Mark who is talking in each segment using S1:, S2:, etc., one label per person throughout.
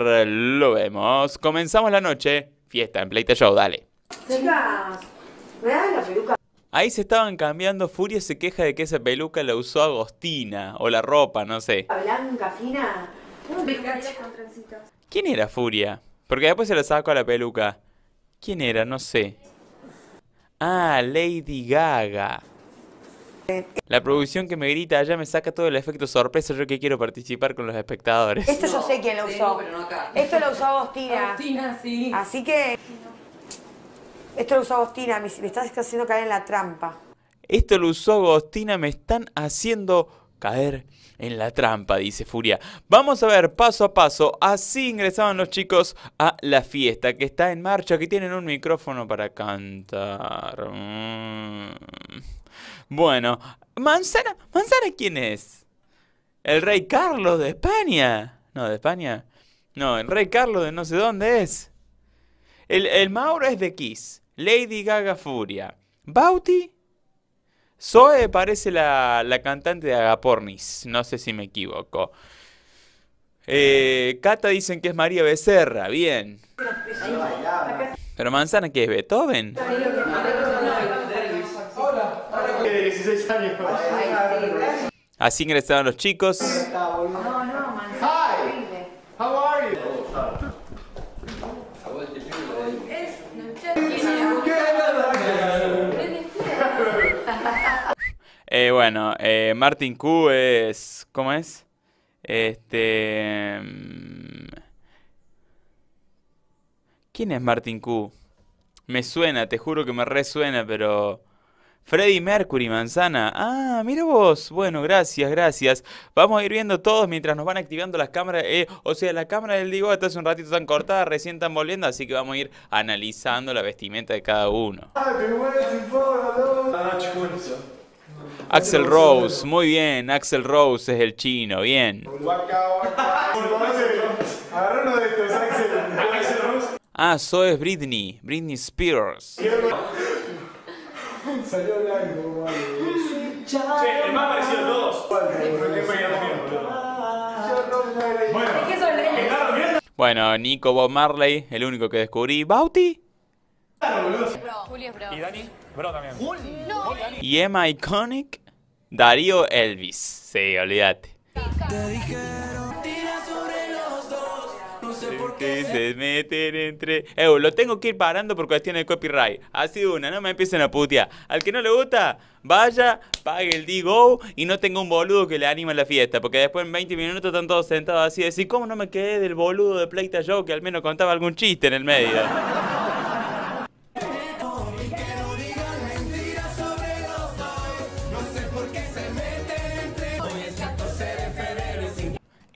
S1: Lo vemos. Comenzamos la noche. Fiesta en Playta Show, dale.
S2: Chicas, ¿me das la peluca
S1: Ahí se estaban cambiando. Furia se queja de que esa peluca la usó Agostina. O la ropa, no sé.
S2: blanca, fina? ¿Cómo te
S3: Peluquería con trencitos.
S1: ¿Quién era Furia? Porque después se la sacó a la peluca. ¿Quién era? No sé. Ah, Lady Gaga. La producción que me grita allá me saca todo el efecto sorpresa. Yo que quiero participar con los espectadores.
S2: Esto yo sé quién lo usó. Esto lo usó Agostina.
S3: Agustina, sí.
S2: Así que. Esto lo usó Agostina. Me, me estás haciendo caer en la trampa.
S1: Esto lo usó Agostina, me están haciendo caer en la trampa, dice Furia. Vamos a ver paso a paso. Así ingresaban los chicos a la fiesta que está en marcha, que tienen un micrófono para cantar. Mm. Bueno, Manzana, Manzana, ¿quién es? ¿El rey Carlos de España? No, de España. No, el rey Carlos de no sé dónde es. El, el Mauro es de Kiss. Lady Gaga Furia. Bauti. Zoe parece la, la cantante de Agapornis. No sé si me equivoco. Eh, Cata dicen que es María Becerra. Bien. Pero Manzana, ¿qué es? ¿Beethoven? Así ingresaron los chicos. Eh, bueno, eh, Martin Q es. ¿Cómo es? Este. mm, ¿Quién es Martin Q? Me suena, te juro que me resuena, pero. Freddie Mercury, manzana. Ah, mira vos. Bueno, gracias, gracias. Vamos a ir viendo todos mientras nos van activando las cámaras. Eh, o sea, la cámara del Diego hasta hace un ratito tan cortada, recién están volviendo, así que vamos a ir analizando la vestimenta de cada uno. Axel Rose, muy bien. Axel Rose es el chino, bien. Ah, so es Britney, Britney Spears.
S4: El más parecido de todos.
S3: Es que son lentes.
S1: Bueno, Nico Bob Marley, el único que descubrí. Bauti.
S3: Julio es bro.
S4: ¿Y Dani? Bro también.
S1: Y Emma Iconic. Darío Elvis. Sí, olvídate. Que se meten entre. Eh, lo tengo que ir parando por cuestión de copyright. Así una, no me empiecen a putear. Al que no le gusta, vaya, pague el D-Go y no tenga un boludo que le anime la fiesta. Porque después en 20 minutos están todos sentados así. Decir, ¿cómo no me quedé del boludo de Playta Show que al menos contaba algún chiste en el medio?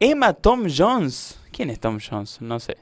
S1: Emma Tom Jones. ¿Quién es Tom Jones? No sé.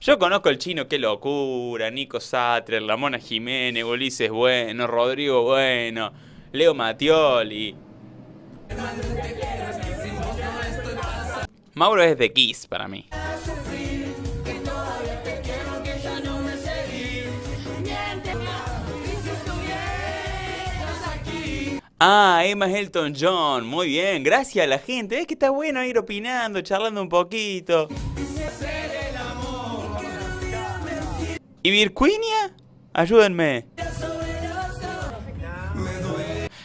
S1: Yo conozco el chino, qué locura. Nico Satter, la Mona Jiménez, Ulises Bueno, Rodrigo Bueno, Leo Mattioli. Mauro es de Kiss para mí. Ah, Emma Elton John, muy bien, gracias a la gente. Es que está bueno ir opinando, charlando un poquito. ¿Y Virquinia? Ayúdenme.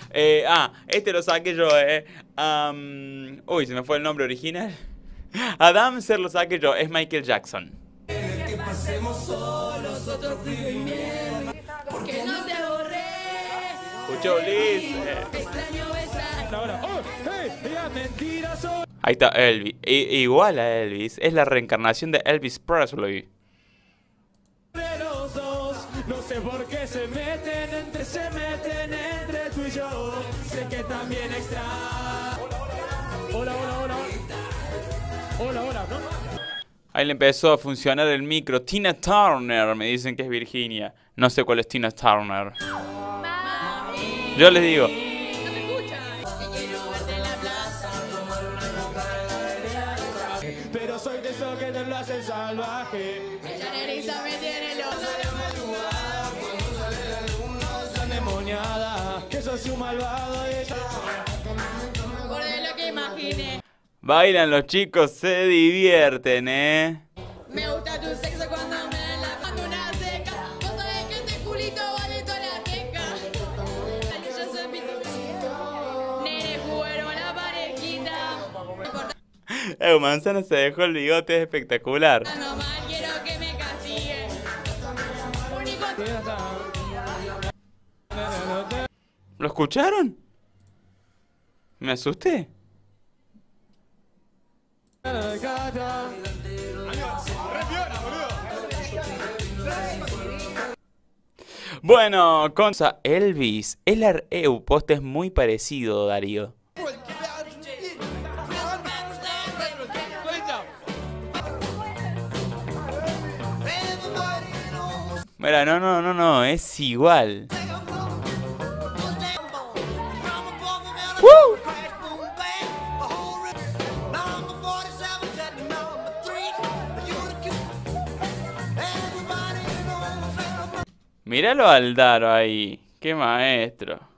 S1: Eh, ah, este lo saqué yo, eh. Uy, se me fue el nombre original. Adam se lo saqué yo, es Michael Jackson. Ahí está Elvis. Igual a Elvis. Es la reencarnación de Elvis Presley.
S5: No. Hola, hola, hola. Hola, hola.
S1: Ahí le empezó a funcionar el micro. Tina Turner, me dicen que es Virginia. No sé cuál es Tina Turner. Yo les digo.
S5: Pero soy de esos que te lo hacen salvaje. Endemoniada, que sos un malvado y ella-
S1: Bailan los chicos, se divierten, ¿eh? Eh, Manzana se dejó el bigote, es espectacular.
S6: quiero que me
S1: ¿Lo escucharon? Me asusté. Bueno, con Elvis, el Areu post es muy parecido, Darío. Mira, no, no, no, no, es igual. Míralo al Daro ahí. Qué maestro.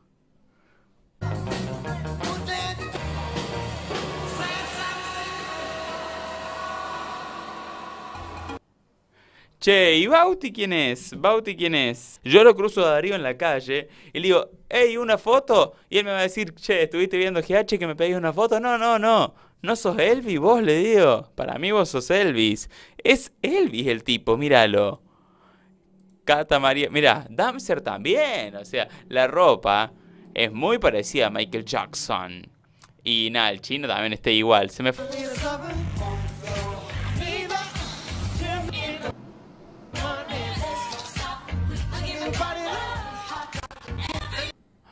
S1: Che, ¿y Bauti quién es? ¿Bauti quién es? Yo lo cruzo a Darío en la calle y le digo, hey, ¿una foto? Y él me va a decir, che, ¿estuviste viendo GH que me pedís una foto? No, no, no. ¿No sos Elvis? Vos le digo. Para mí vos sos Elvis. Es Elvis el tipo, míralo. Cata María. Mira, Damser también. O sea, la ropa es muy parecida a Michael Jackson. Y nada, el chino también está igual. Se me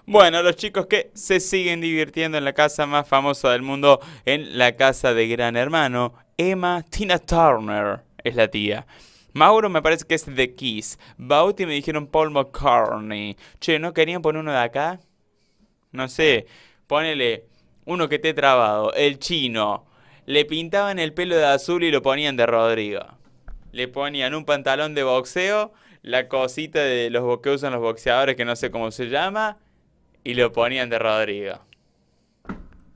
S1: Bueno, los chicos que se siguen divirtiendo en la casa más famosa del mundo, en la casa de Gran Hermano, Emma Tina Turner es la tía. Mauro me parece que es The Kiss. Bauti me dijeron Paul McCartney. Che, ¿no querían poner uno de acá? No sé, ponele uno que esté trabado, el chino. Le pintaban el pelo de azul y lo ponían de Rodrigo. Le ponían un pantalón de boxeo, la cosita de los que usan los boxeadores que no sé cómo se llama, y lo ponían de Rodrigo.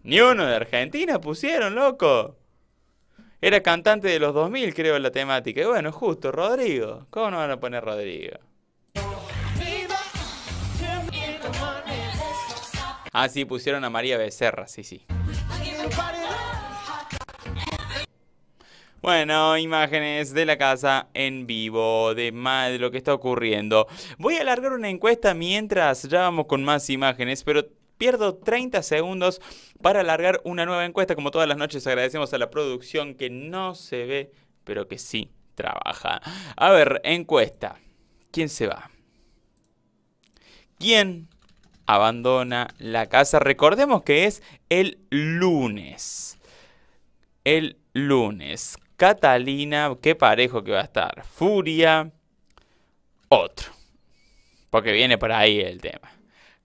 S1: Ni uno de Argentina pusieron, loco. Era cantante de los 2000, creo, la temática. Y bueno, justo, Rodrigo. ¿Cómo no van a poner Rodrigo? Ah, sí, pusieron a María Becerra, sí, sí. Bueno, imágenes de la casa en vivo, de de lo que está ocurriendo. Voy a alargar una encuesta mientras ya vamos con más imágenes, pero pierdo 30 segundos para alargar una nueva encuesta. Como todas las noches agradecemos a la producción que no se ve, pero que sí trabaja. A ver, encuesta. ¿Quién se va? ¿Quién abandona la casa? Recordemos que es el lunes. El lunes. Catalina, qué parejo que va a estar. Furia, otro. Porque viene por ahí el tema.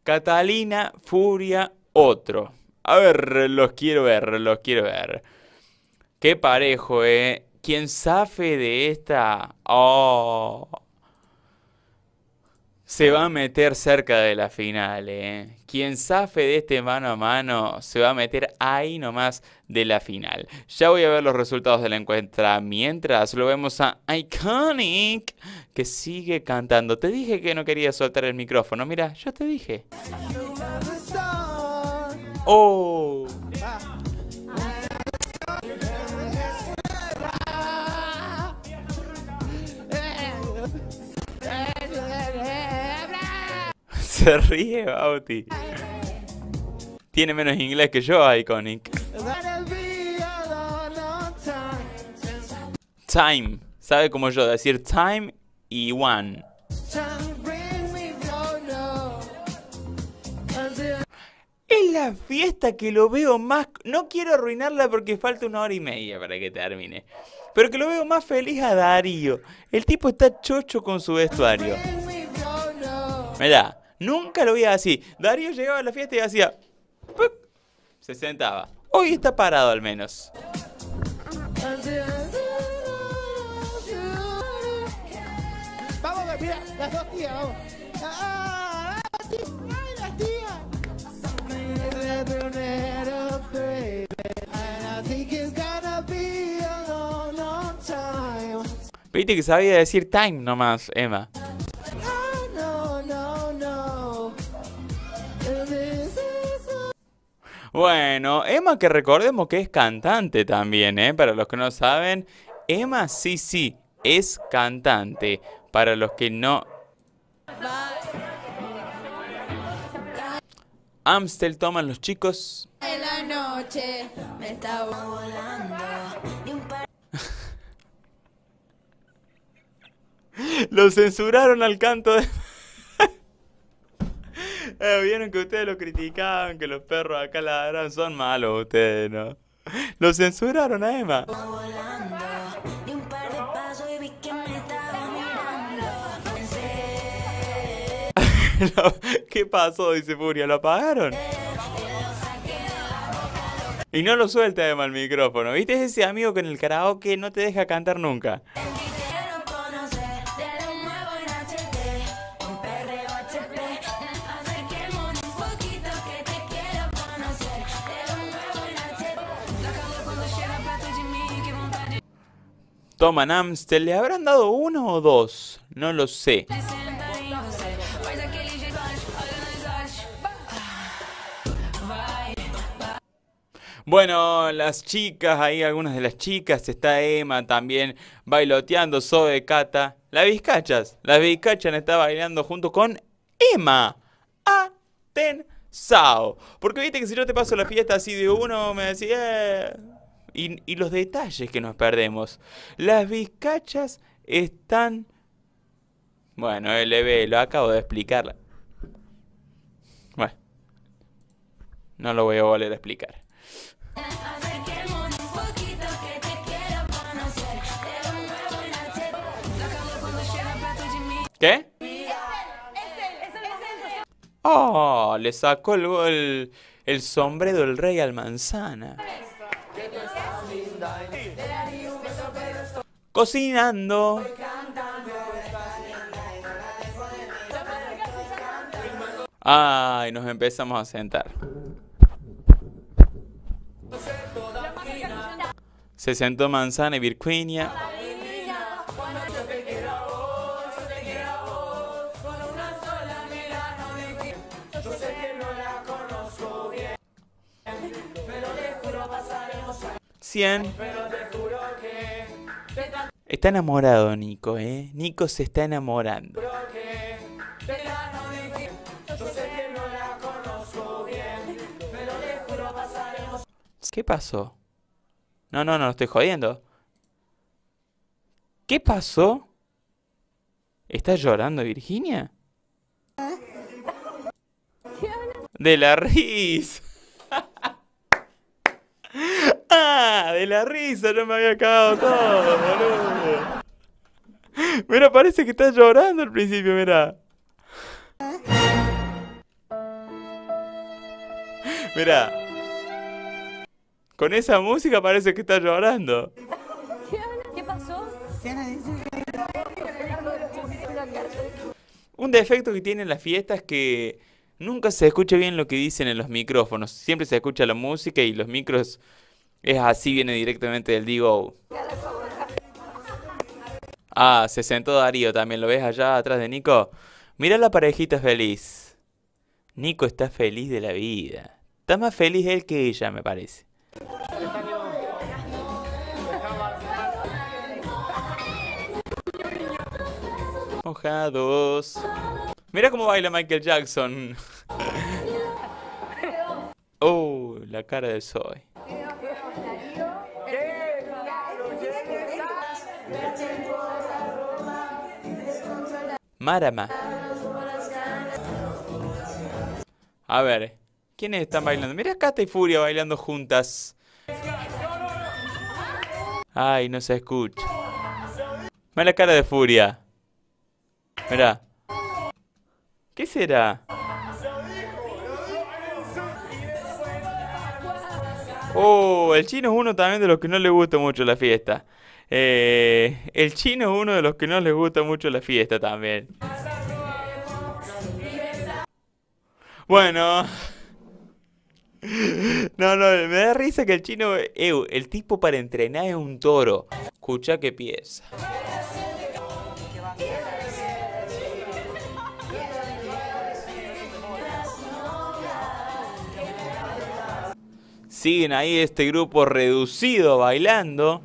S1: Catalina, Furia, otro. A ver, los quiero ver, los quiero ver. Qué parejo, eh. Quien safe de esta. Oh. Se va a meter cerca de la final, eh. Quien zafe de este mano a mano se va a meter ahí nomás de la final. Ya voy a ver los resultados de la encuesta. Mientras lo vemos a Iconic, que sigue cantando. Te dije que no quería soltar el micrófono. Mira, yo te dije. Oh. Se ríe Bauti. Tiene menos inglés que yo, Iconic. Time. Sabe como yo decir time y one. Es la fiesta que lo veo más... No quiero arruinarla porque falta una hora y media para que termine. Pero que lo veo más feliz a Darío. El tipo está chocho con su vestuario. Mirá, nunca lo veía así. Darío llegaba a la fiesta y hacía... ¡puc! Se sentaba. Hoy está parado al menos.
S7: Vamos, mira, las dos tías, vamos. ¡Ah!
S1: Viste que sabía decir time nomás, Emma. Bueno, Emma que recordemos que es cantante también, ¿eh? Para los que no saben, Emma sí, sí, es cantante. Para los que no... Amstel toman los chicos. Lo censuraron al canto de... Eh, Vieron que ustedes lo criticaban, que los perros acá ladran, son malos ustedes, ¿no? Lo censuraron a Emma. ¿Qué pasó? Dice Furia, ¿lo apagaron? Y no lo suelta Emma el micrófono. ¿Viste? Es ese amigo que en el karaoke no te deja cantar nunca. Toman Amstel, ¿le habrán dado uno o dos? No lo sé. Bueno, las chicas, ahí algunas de las chicas, está Emma también bailoteando, Zoe, Cata. Las vizcachas, las vizcachas está bailando junto con Emma. Atensao. Porque viste que si yo te paso la fiesta así de uno, me decís, "Eh". Y, los detalles que nos perdemos. Las vizcachas están... Bueno, LB, lo acabo de explicar. Bueno, no lo voy a volver a explicar. ¿Qué? Oh, le sacó el, el, el sombrero del rey al manzana. Cocinando. Ay, nos empezamos a sentar. Se sentó Manzana y Virginia. Cien. Está enamorado Nico, ¿eh? Nico se está enamorando. ¿Qué pasó? No, no, no, lo estoy jodiendo. ¿Qué pasó? ¿Está llorando Virginia? De la risa. Ah, de la risa, no me había acabado todo, boludo. Mira, parece que está llorando al principio, mira. Mira. Con esa música parece que está llorando.
S3: ¿Qué pasó?
S1: Un defecto que tienen las fiestas es que nunca se escucha bien lo que dicen en los micrófonos. Siempre se escucha la música y los micros es así, viene directamente del Digo. Ah, se sentó Darío también, ¿lo ves allá atrás de Nico? Mira la parejita feliz. Nico está feliz de la vida. Está más feliz él que ella, me parece. Mojados. Mira cómo baila Michael Jackson. Oh, la cara de Zoe. Marama. A ver, ¿quiénes están bailando? Mira Cata y Furia bailando juntas. Ay, no se escucha. Mira la cara de Furia. Mira. ¿Qué será? Oh, el chino es uno también de los que no le gusta mucho la fiesta. Eh, el chino es uno de los que no le gusta mucho la fiesta también. Bueno. No, no, me da risa que el chino, el tipo para entrenar es un toro. Escucha qué pieza. Siguen ahí este grupo reducido bailando.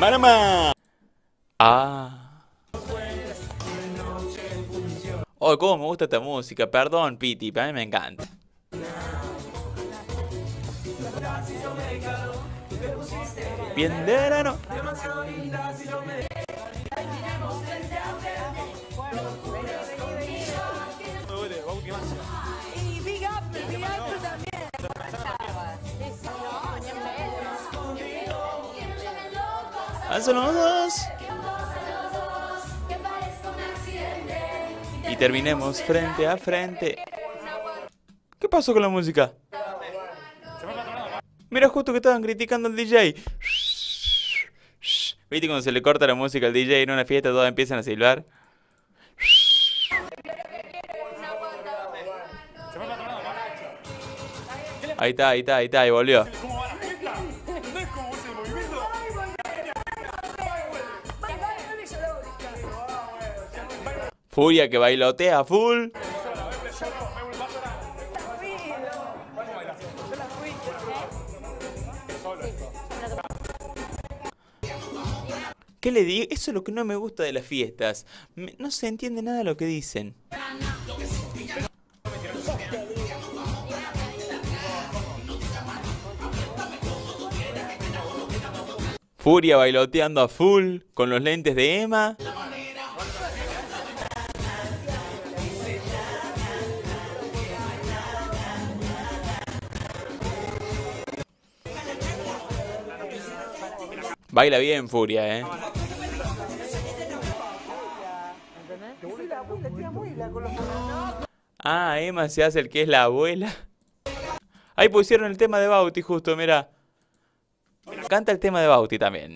S1: ¡Marama! Ah. Oh, cómo me gusta esta música. Perdón, Piti, pero a mí me encanta. Bien de Alza los dos. Y terminemos frente a frente. ¿Qué pasó con la música? Mira justo que estaban criticando al DJ. ¿Viste cuando se le corta la música al DJ en una fiesta todos empiezan a silbar? Ahí está, ahí está, ahí está, ahí volvió. Furia que bailotea full. ¿Qué le digo? Eso es lo que no me gusta de las fiestas. No se entiende nada lo que dicen. Furia bailoteando a full con los lentes de Emma. Baila bien Furia, eh. Ah, Emma se hace el que es la abuela. Ahí pusieron el tema de Bauti justo, mira. Canta el tema de Bauti también.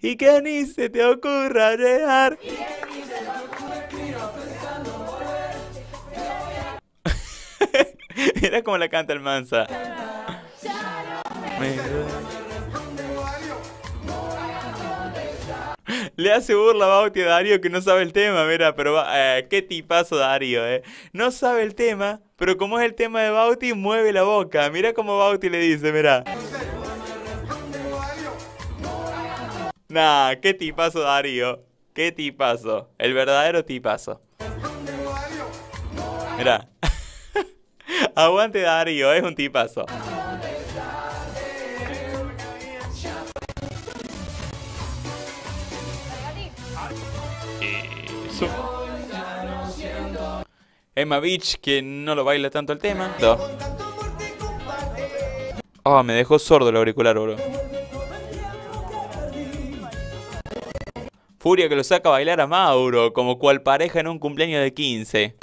S1: Y que ni se te ocurra llegar. Era como la canta el Mansa. Le hace burla Bauti a Darío que no sabe el tema, mira, pero eh, qué tipazo Darío, eh. No sabe el tema, pero como es el tema de Bauti, mueve la boca. Mira cómo Bauti le dice, mira. Nah, qué tipazo Darío. Qué tipazo. El verdadero tipazo. Mira. Aguante Darío, es un tipazo. Emma Beach, que no lo baila tanto el tema. No. Ah, me dejó sordo el auricular, bro. Furia que lo saca a bailar a Mauro, como cual pareja en un cumpleaños de 15.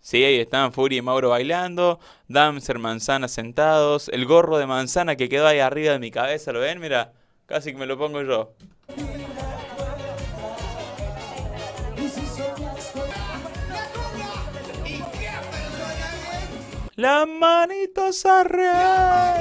S1: Sí, ahí están Furia y Mauro bailando, Damser, Manzana sentados, el gorro de manzana que quedó ahí arriba de mi cabeza, ¿lo ven? Mira, casi que me lo pongo yo. Las manitos arriba.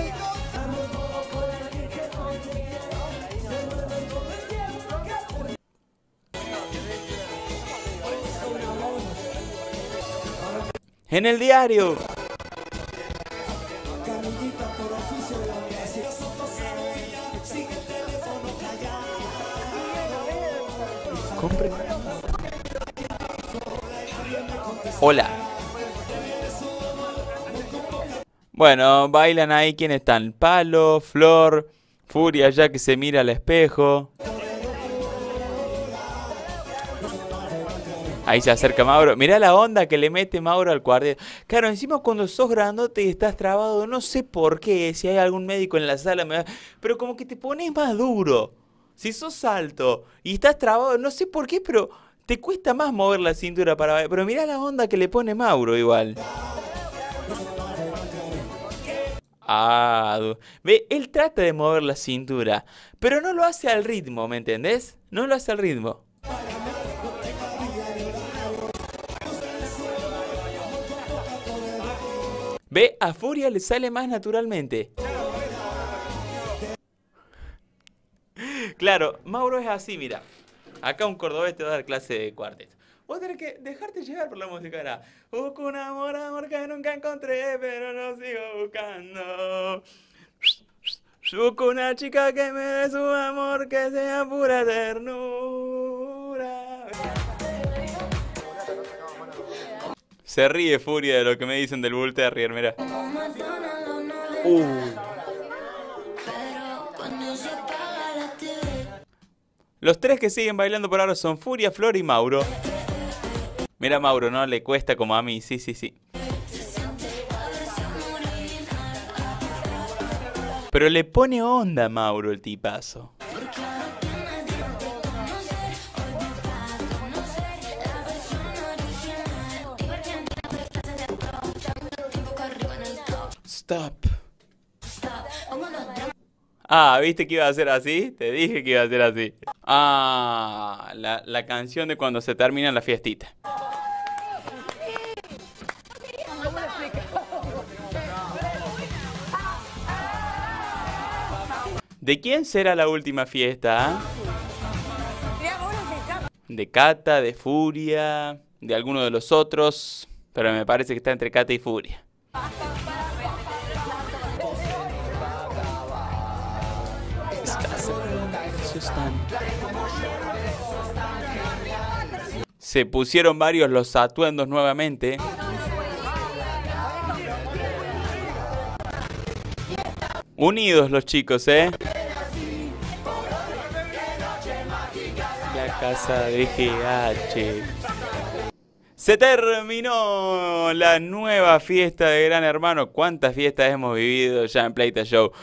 S1: En el diario. Hola. Bueno, bailan ahí quién están. Palo, Flor, Furia ya que se mira al espejo. Ahí se acerca Mauro. Mirá la onda que le mete Mauro al cuarteto. Claro, encima cuando sos grandote y estás trabado, no sé por qué, si hay algún médico en la sala, me da- pero como que te pones más duro. Si sos alto y estás trabado, no sé por qué, pero te cuesta más mover la cintura para bailar. Pero mirá la onda que le pone Mauro igual. Ah, ve, él trata de mover la cintura, pero no lo hace al ritmo, ¿me entendés? No lo hace al ritmo. Ve, a Furia le sale más naturalmente. Claro, Mauro es así, mira. Acá un cordobés te va a dar clase de cuarteto. Vos tenés que dejarte llevar por la música. Era, busco un amor, amor que nunca encontré, pero no sigo buscando. Busco una chica que me dé su amor, que sea pura ternura. Se ríe Furia de lo que me dicen del Bull Terrier, mira. Uh. Los tres que siguen bailando por ahora son Furia, Flor y Mauro. Mira Mauro, ¿no? Le cuesta como a mí, sí, sí, sí. Pero le pone onda a Mauro el tipazo. Stop. Ah, ¿viste que iba a ser así? Te dije que iba a ser así. Ah, la, la canción de cuando se termina la fiestita. ¿De quién será la última fiesta? ah? ¿De Cata, de Furia, de alguno de los otros? Pero me parece que está entre Cata y Furia. Se pusieron varios los atuendos nuevamente. Unidos los chicos, ¿eh? La casa de GH. Se terminó la nueva fiesta de Gran Hermano. ¿Cuántas fiestas hemos vivido ya en Playta Show?